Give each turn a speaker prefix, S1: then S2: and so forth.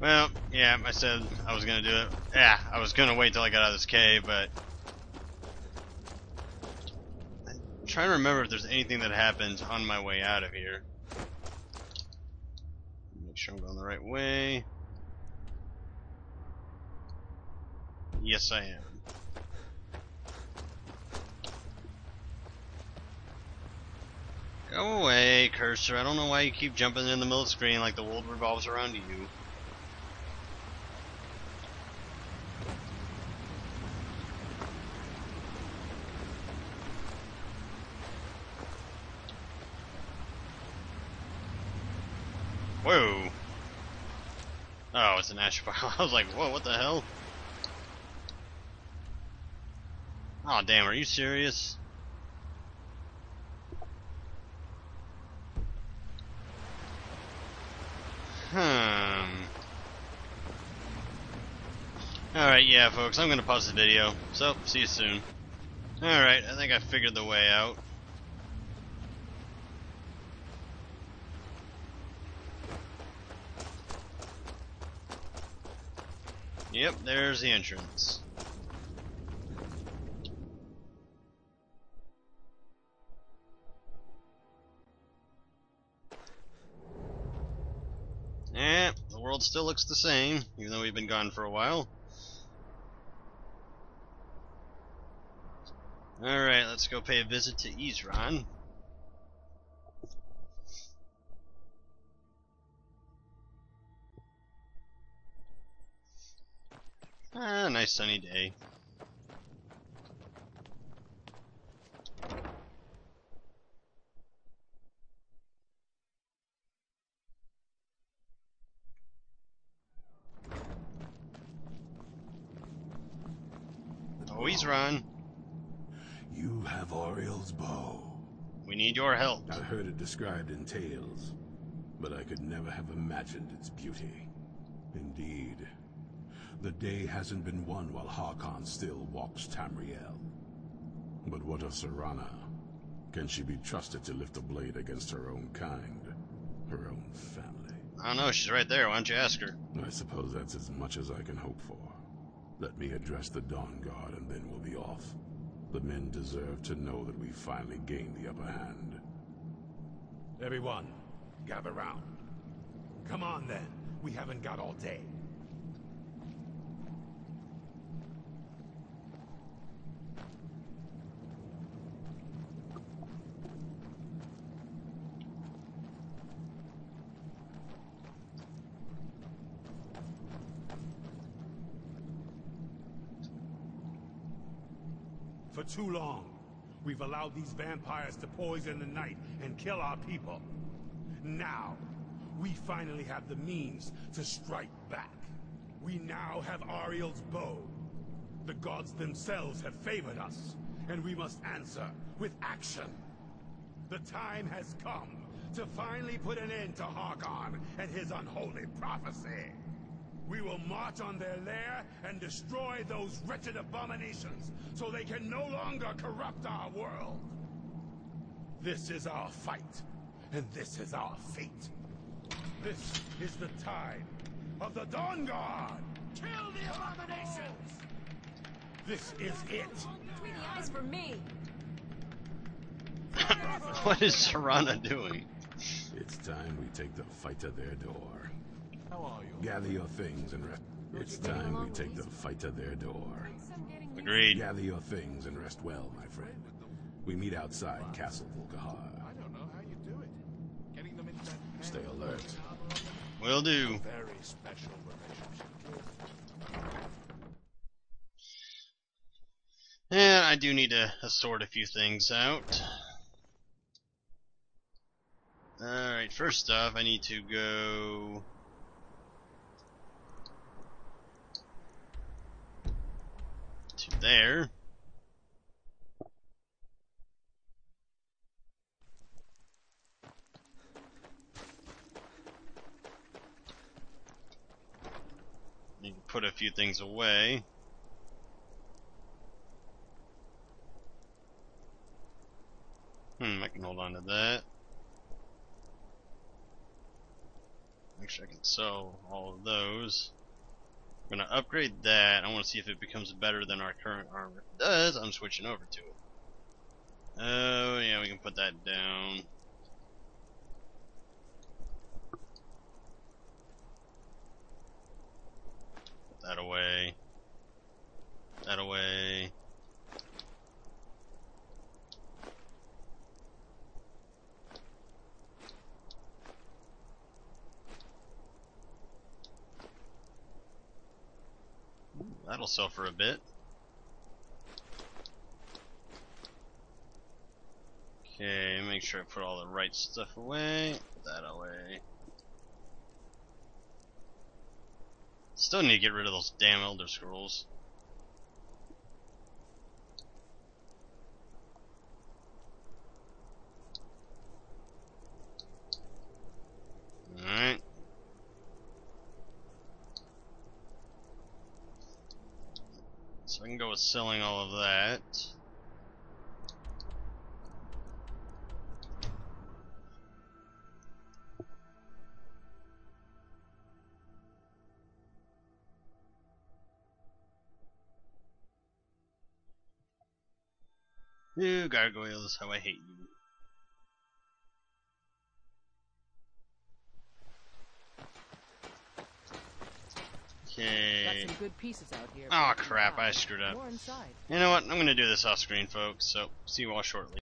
S1: Well, yeah, I said I was gonna do it. Yeah, I was gonna wait till I got out of this cave, but I'm trying to remember if there's anything that happens on my way out of here. Make sure I'm going the right way. Yes, I am. Go away, cursor. I don't know why you keep jumping in the middle of the screen like the world revolves around you. Whoa. Oh, it's an ash pile. I was like, whoa, what the hell? Oh damn, are you serious? Hmm. Alright, yeah, folks, I'm gonna pause the video. So, see you soon. Alright, I think I figured the way out. Yep, there's the entrance. Eh, the world still looks the same, even though we've been gone for a while. Alright, let's go pay a visit to Isran. Ah, nice sunny day. Always run.
S2: You have Auriel's bow.
S1: We need your help.
S2: I heard it described in tales, but I could never have imagined its beauty. Indeed, the day hasn't been won while Harkon still walks Tamriel. But what of Serana? Can she be trusted to lift a blade against her own kind? Her own family?
S1: I don't know, she's right there. Why don't you ask her?
S2: I suppose that's as much as I can hope for. Let me address the Dawnguard and then we'll be off. The men deserve to know that we finally gained the upper hand.
S3: Everyone, gather round. Come on then. We haven't got all day. For too long, we've allowed these vampires to poison the night and kill our people. Now, we finally have the means to strike back. We now have Auriel's bow. The gods themselves have favored us, and we must answer with action. The time has come to finally put an end to Harkon and his unholy prophecy. We will march on their lair and destroy those wretched abominations so they can no longer corrupt our world. This is our fight, and this is our fate. This is the time of the Dawnguard! Kill the abominations! This is it!
S4: Between the eyes for me.
S1: what is Serana doing?
S2: It's time we take the fight to their door.
S3: How are you?
S2: Gather your things and rest. It's time we take the fight to their door.
S1: Agreed.
S2: Gather your things and rest well, my friend. We meet outside Castle Volkihar.
S5: I don't know how you do it. Getting them into that
S2: Stay alert.
S1: Will do.
S5: very special relationship.
S1: And I do need to sort a few things out. Alright, first off, I need to go... there. Need can put a few things away. Hmm, I can hold on to that. Actually, I can sell all of those. I'm gonna upgrade that. I want to see if it becomes better than our current armor. If it does, I'm switching over to it. Oh, yeah, we can put that down. Put that away. Put that away. Ooh, That'll sell for a bit. Okay, make sure I put all the right stuff away. That away. Still need to get rid of those damn Elder Scrolls. Alright. So I can go with selling all of that. You gargoyles, how I hate you.
S4: Got some good pieces out here.
S1: Oh crap, I screwed up. You know what? I'm gonna do this off screen, folks, so see you all shortly.